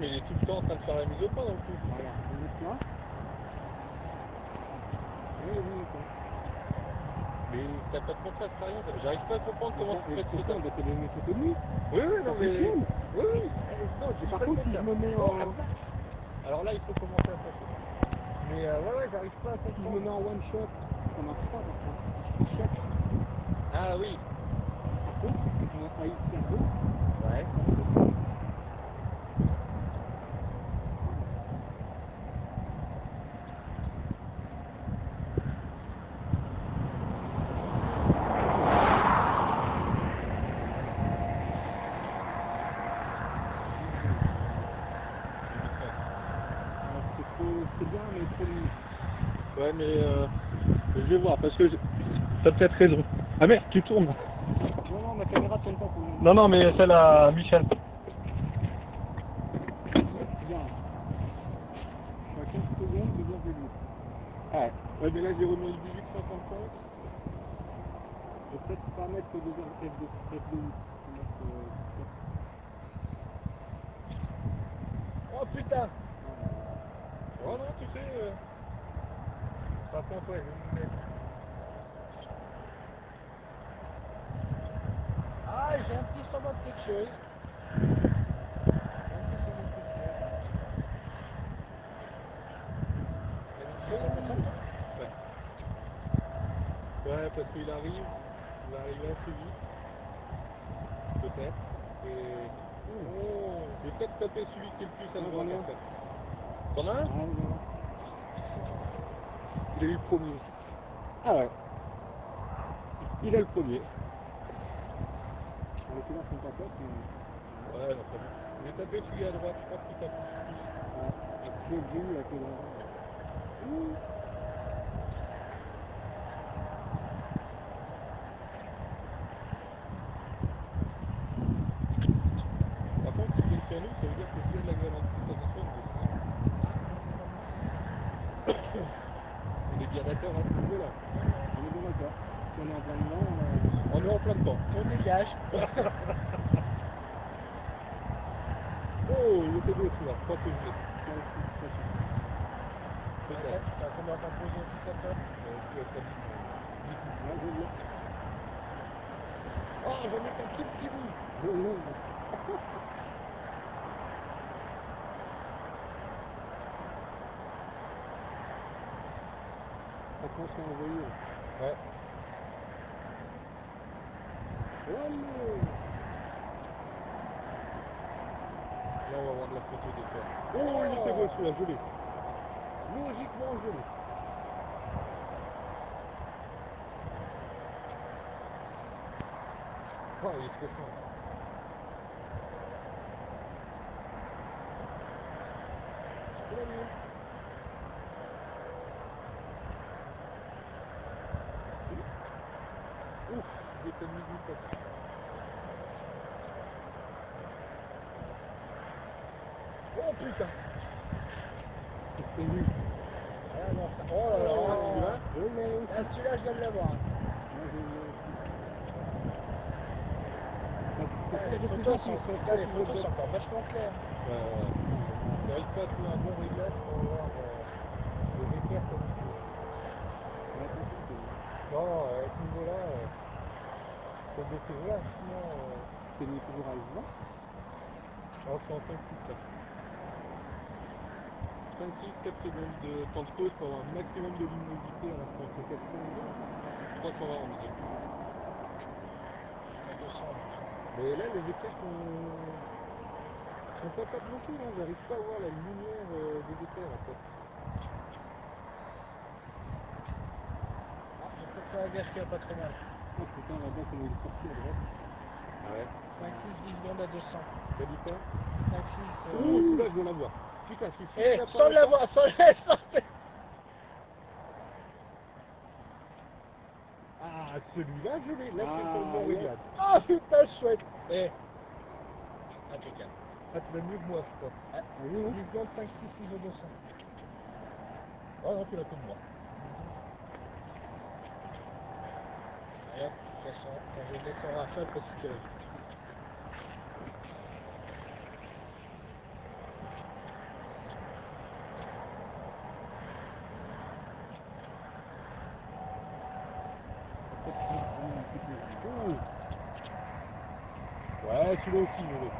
mais il est tout le temps en train de faire la mise au point dans le coup. Voilà, on met là. Oui, oui, quoi. Mais t'as pas de contraste, t'as rien. J'arrive pas à comprendre comment tu fais c'est ce ça, c'est les de nuit. Oui, oui, non, mais. Oui, oui. Eh, Non, Par pas contre, si je me mets en-. Alors là, il faut commencer à passer. Mais euh, ouais, ouais, j'arrive pas à Si je me comprendre. mets en one shot, ça marche pas par contre. Je check. Ah oui. Par contre, en AX2, Ouais. euh, c'est trop, c'est bien, mais trop limite. Ouais, mais euh, je vais voir parce que je- t'as peut-être raison. Ah merde, tu tournes. Non, non, ma caméra tourne pas pour le. Non, non, mais celle à Michel. Bien. Je suis à 15 secondes de 2,8. Ah, ouais, mais là j'ai remis le 1855. Je vais peut-être pas mettre 2 F2, F2, je vais mettre, euh, Oh putain Oh non, tu sais. Euh... Par contre, ouais, je vais me mettre. Ah, j'ai un petit symbole de quelque chose. Un petit symbole de quelque chose. Ouais. Ouais, parce qu'il arrive, il va arriver assez vite. Peut-être. Et. Oh, je vais peut-être taper celui qui est le plus à fait. T'en as un? Est eu le premier. Ah ouais. Il est le premier. Les couleurs sont pas top, mais. Ouais, non, pas taper celui à droite, je crois qu'il tape plus. Ouais. J'ai grands. Par contre, si c'est sur nous, ça veut dire que s'il y a de la grande attention, on est bien d'accord à ce niveau-là. On est bien d'accord. Si on est en plein dedans, euh, On est en plein dedans. On dégage. Oh, il était beau celui-là, ça ça. Peut-être. T'as combien t'as posé ça pas l'ai. Oh, j'en ai petit bout. Franchement, c'est envoyé. Ouais Là, on va voir de la photo des fois. Oh, il était beau celui-là, je l'ai. Logiquement, je l'ai. Oh, il est trop fin. C'est la mienne. Ouf, j'ai pas mis du top. Oh putain C'est nul. Ah non, ça... Oh là là, Oh. Ah, celui-là, je viens de l'avoir. Ah, les photos sont, là, encore vachement claires. Ouais, ouais. J'arrive pas à trouver un bon réglage pour voir euh, les éclairs comme il faut. C'est. Non, non, à ce niveau-là, euh, faut baisser vachement. Euh, C'est mis toujours à S20. c'est en 5 6 5 6 4 secondes de temps de pause pour avoir un maximum de luminosité à la fin. C'est 4 secondes. 320 en milieu. Mais là, les éclairs sont, sont pas top non plus. Hein. J'arrive pas à voir la lumière euh, des éclairs en fait. Ah, j'ai peut-être pas la gaffe qui va pas très mal. Oh putain, là-bas, comment il est sorti à droite. Ah ouais 5, 6, 10 secondes à 200. T'as dit quoi? 5, 6. Oh, celui-là, je veux l'avoir. Putain, si Eh, ça sans paraît l'avoir, sans la sortir. Ah, celui-là, je l'ai. Là, c'est Ah, bon ouais. réglage. Ah, putain, chouette. Eh. Impeccable. Ah, tu l'as mieux que moi, je crois. Ah, Oui, oui. 10 secondes, 5, 6, 6 au 200. Oh non, tu l'as que de moi. Et hop, façon. Quand je vais mettre en rafale parce que. Ouh. Ouais, celui-là aussi, je l'ai.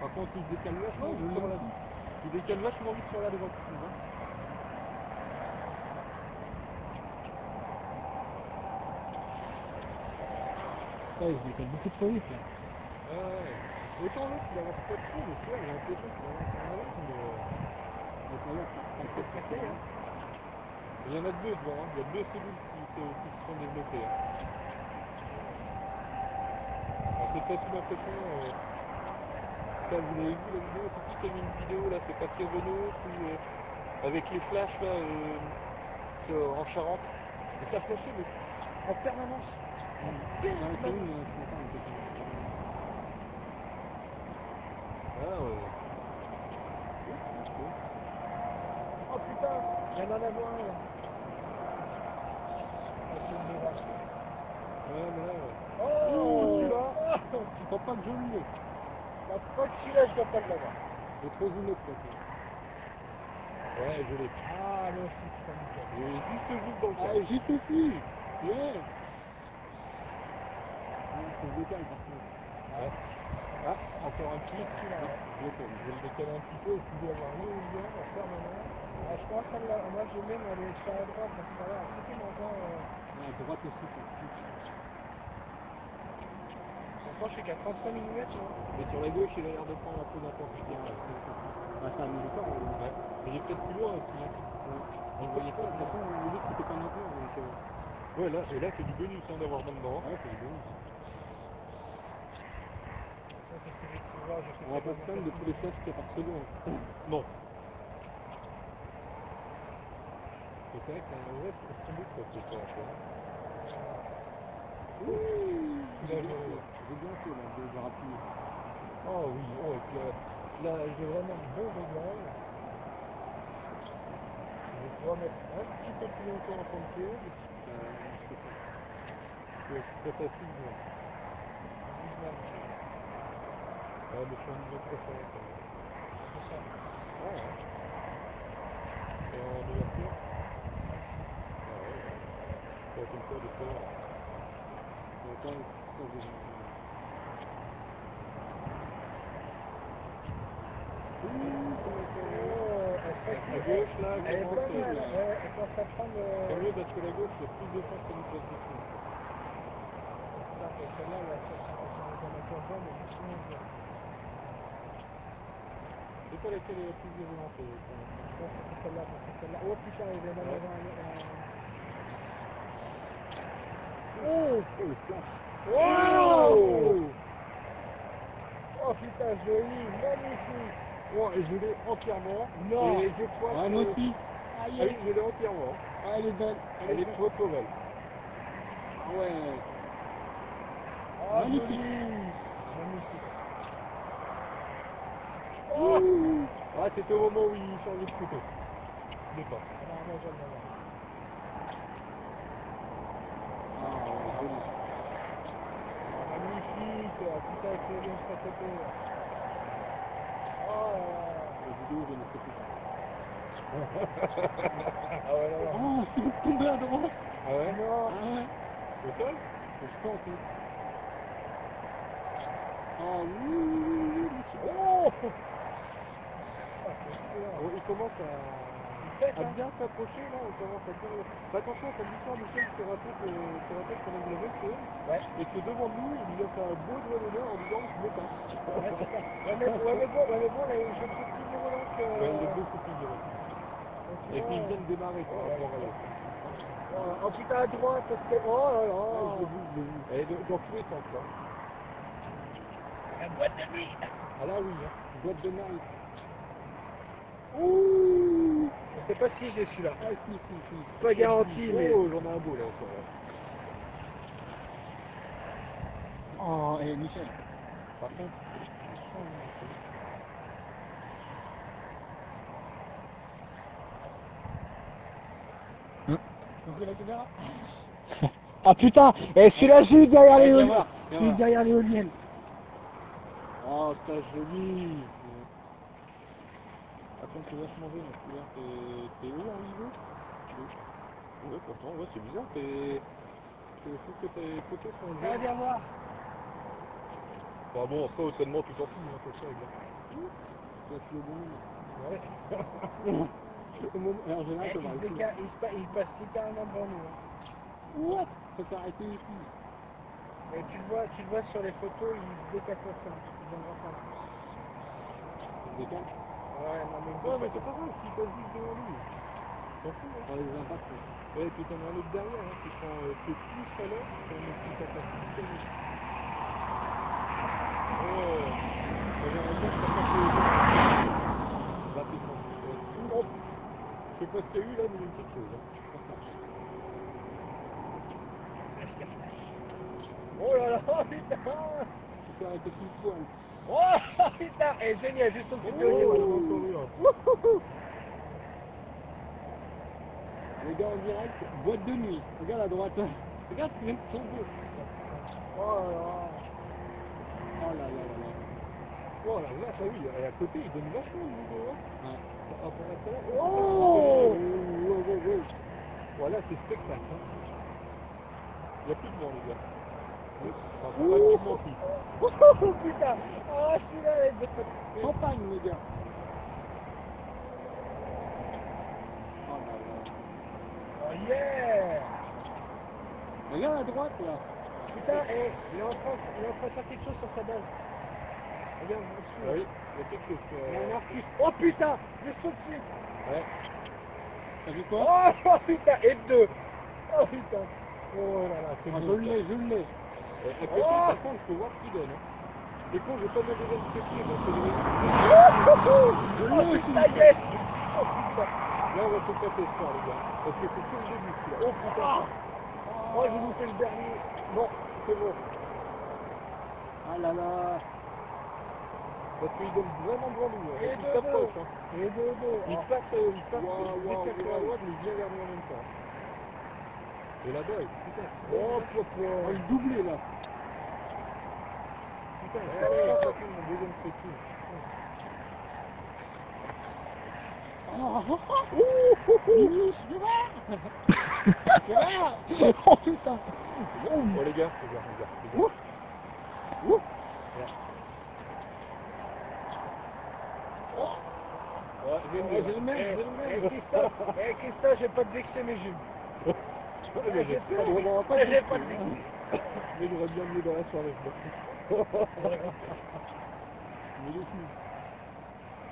Par contre, il décale vachement Ouais, je vite sur l'ai la... aussi. Il décale vachement vite sur la devant. Hein. Ouais, il décolle beaucoup trop vite là. Ouais. Autant l'autre, il avance pas trop, mais celui-là, j'ai l'impression qu'il avance en avance, mais... euh, Donc là, ça prend peut-être passer, hein. Il y en a deux devant, hein. il y a deux cellules qui se, qui se sont développées. Hein. Alors, c'est peut-être une impression. Euh... Ça, vous l'avez vu la vidéo C'est qui qui a mis une vidéo là C'est Pascal Renault qui, euh, avec les flashs là, euh, en Charente. Et ça flashait mais en permanence. Ouais, c'est une, euh, ce matin, on était comme- Ah ouais. Oh putain, il y en a un là. Ah, c'est. Ouais, mais là, ouais. Oh. Oh Tu crois pas que je l'ai La celui-là, je dois pas l'avoir. Il est trop peut-être. hein. Ouais, je l'ai. Ah, le aussi, putain, nickel. Juste vu dans le Ah, cadre. j'y suis aussi Yeah Ah, ça se décale par contre. Ouais. Ah, encore un petit. Ouais. Je vais le- je vais le décaler un petit peu et puis il doit avoir un ou bien en permanence. Ah, je pense que là, moi j'ai même aller sur la droite parce que là, après mon temps, euh, Ouais, à droite aussi, ça pousse. Je suis qu'à 35 mm. Là. Mais sur la gauche, il a l'air de prendre un peu d'intensité. Ouais, c'est ça. Bah, mis du temps. hein. Ouais. Mais il est peut-être plus loin aussi. hein. On le voyait De toute pas. façon, on dit que c'était pas maintenant, donc... euh, Ouais, là, et là, c'est du bonus hein, d'avoir dedans. Ouais, c'est bon. Ça, c'est ce que j'ai pu voir. je sais On va pas se plaindre de tous les flashs qu'il y a par seconde. Non. C'est vrai que c'est un vrai sans doute ça c'est pas. Ouh J'ai bien fait, là, de, rappuyer. Oh oui, oh, et puis là, là j'ai vraiment un bon réglage. Je vais pouvoir mettre un petit peu plus longtemps en tour. Euh, je sais pas. Ouais, mais je suis en niveau très fort. quand même. C'est ça. Ah ouais. Et en ouverture Ah ouais. Ça a été le cas de faire. Même, la gauche, y plus de c'est pas? Laquelle est la plus virulente euh. Je pense que c'est celle-là. Oh putain, il avoir un. un- Oh, flash. Oh Oh putain, joli, magnifique Oh, et je l'ai entièrement. Non. Et je crois Ah, moi aussi. Ah oui, je l'ai entièrement. Ah, elle est belle. Elle est trop trop belle. Ah ouais. Oh, Magnifique. joli Magnifique. Ah, c'était au moment où il changeait de photo. Je pas. Ah non, moi j'aime bien. Ah, ouais, joli. Oh, magnifique Côté. Oh. Ah ouais, là, là. Oh, c'est tombé à droite. Ah ouais Non Ah ouais. Je pense. oui. Oh. Bon, Il commence à... À hein bien s'approcher là, on commence à bien... Fais attention, se rappelle que, se rappelle qu'on a la même chose, Ouais. et que devant nous, il lui a fait un beau doigt d'honneur en disant je. Ouais, c'est ça. Ouais, mais, ouais, mais bon, ouais, mais bon, là, est beaucoup plus virulent que... Ouais, il est beaucoup plus violent. Donc, tu Et puis il vient de démarrer Ouais, à ouais. l'autre. Oh, oh putain, à droite, parce que... Oh là là Ah, je l'ai vu, je l'ai vu. Et de- dans tous les sens là. La boîte de nuit Ah là oui, hein. Boîte de night. Ouh Je sais pas si j'ai celui-là. Ah, si, si, si. Pas garanti, mais... Oh, j'en ai un beau là encore. là. Oh, et Michel. Par contre, Ouvre la caméra. Ah putain Et celui-là, j'ai eu derrière eu voir. derrière les éoliennes. Oh, c'est joli. Tu vas se manger, mais celui-là, t'es t'es haut en niveau Ouais, pourtant, ouais, c'est bizarre, t'es... Je trouve que tes photos sont Ah, jaunes. viens voir. Enfin bon, après, au seulement, tu t'en fous, hein, comme ça, avec la- C'est le bon. Ouais. Au moment- et en général, ça il, va il il passe littéralement devant nous. hein. What? Ça s'est arrêté ici. Et tu le vois, tu le vois sur les photos, il se décapote ça. Il viendra pas. Ça se décale. Ouais, non mais Ouais, mais décapote. c'est pas grave, s'il passe juste devant lui. T'en fous, hein. Sur les impacts. ouais. Ouais, et puis t'en as un autre derrière, hein, qui prend euh, plus à l'heure, qui en plus capacité. Ouais. Moi, j'aimerais bien que ça fasse le rapidement. Ouais. Oh. Je sais pas ce qu'il y a eu là, mais il y a eu quelque chose. Hein. Oh là là, oh putain le poil. Oh putain Et juste Oh, l'éolienne. encore eu un. Les gars en direct, boîte de nuit. Regarde à droite. Regarde, c'est même son beau. Oh là là. Oh là là là là. Oh la vache, ah oui, à côté, il donne vachement de niveau. Hein. Ouais. Ça là. Oh Ouais, ouais, ouais. Voilà, c'est spectacle. Hein. Il n'y a plus de vent, les gars. Oh putain Oh celui-là, elle est de Champagne, les gars. Oh là là. Oh yeah Regarde à droite, là. Putain, eh, il est en train, il est en train de faire quelque chose sur sa base. Regarde, dessus. Ah oui, il y a quelque chose. Il y a euh, un. Oh putain Juste au-dessus Ouais. T'as vu quoi Oh, oh putain Et deux Oh putain Oh là là, c'est Ah. Je l'ai, je l'ai. À côté, Oh par contre, faut voir ce qu'il donne. Hein. J'ai pas de deuxième spectacle, donc c'est des- Oh putain, yes Oh putain Là, on va se ce soir, les gars. Parce que c'est que le début, celui-là. Oh putain Oh, j'ai loupé le dernier Non, c'est bon. Ah là là. Parce qu'il donne vraiment devant nous. Hein. Et Il de s'approche. Hein. Et deux, deux Il Oh. passe, euh, il passe il mais il vient vers nous en même temps. Et là-bas, il- putain. Oh, papa Oh, il doublé, là. Putain, Eh ça, ça fait mon deuxième spectacle. Oh, oh, oh. Oh putain Bon, les gars, les gars, les gars, les gars. Ouf. Ouf. Ouais, j'ai Ouais, le même, Eh, j'ai le eh, même. Christophe, eh, Christophe, j'ai pas de vexer mes jupes. Mais. Mais j'aurais bien mieux dans la soirée. Mais les filles.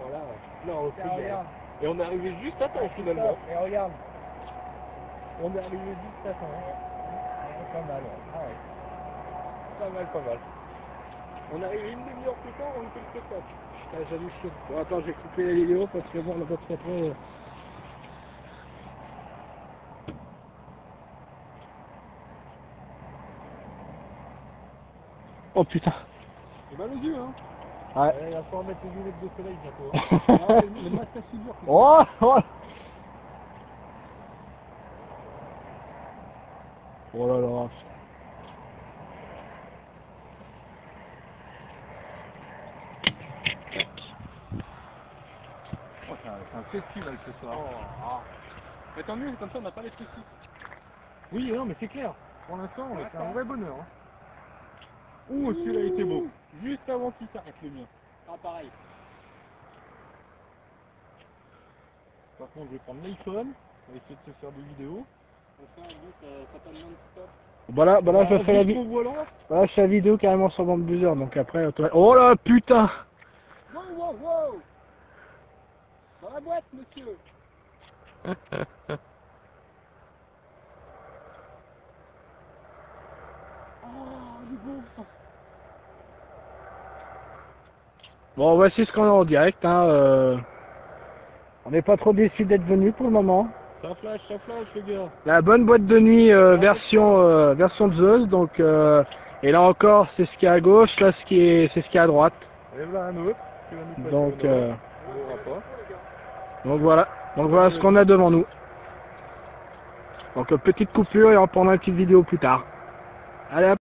Voilà. Non, regarde. Et on est arrivé juste à temps finalement. Et regarde. On est arrivé juste à temps. hein. Pas mal. Ah ouais. Pas mal, pas mal. On est arrivé une demi-heure plus tard, on fait le spectacle. Ah, j'hallucine. Bon, attends, j'ai coupé la vidéo parce que bon, on va pas après. Oh putain. J'ai mal aux yeux, hein. Ouais. il va falloir mettre les lunettes de soleil bientôt. Ah, le, masque à soudure. Oh, oh. Oh là là. Oh, c'est un, c'est un festival ce soir. Mais tant mieux, comme ça on n'a pas les soucis. Oui, non, mais c'est clair. Pour l'instant, c'est un vrai bonheur. Hein. Ouh, celui-là était beau. Juste avant qu'il s'arrête le mien. Ah pareil. Par contre, je vais prendre l'iPhone. On va essayer de se faire des vidéos. Euh, ça non-stop. Bah là, bah là, je fais la vidéo. volant. Voilà, je fais la vidéo carrément sur bande buzzer, donc après, oh là putain Wow, wow, wow Dans la boîte, monsieur Ah, il est beau Bon, voici ce qu'on a en direct. Hein, euh, On n'est pas trop déçus d'être venus pour le moment. Ça flash, ça flash, les gars. La bonne boîte de nuit euh, version euh, version Zeus. Donc, euh, et là encore, c'est ce qui est à gauche, là ce qui est, c'est ce qui est à droite. Et voilà un autre. qui va nous Donc, euh, donc voilà. Donc voilà ce qu'on a devant nous. Donc petite coupure et on prendra une petite vidéo plus tard. Allez, à